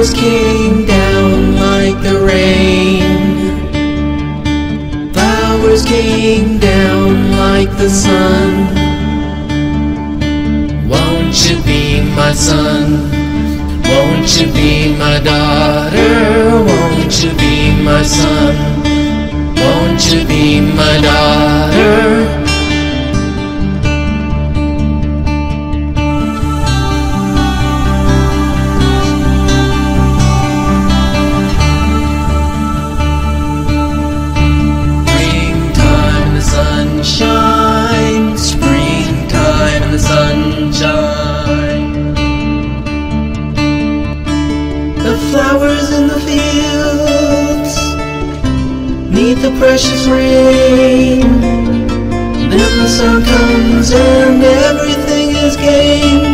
Flowers came down like the rain. Flowers came down like the sun. Won't you be my son? Won't you be my daughter? Precious rain. Then the sun comes and everything is gained.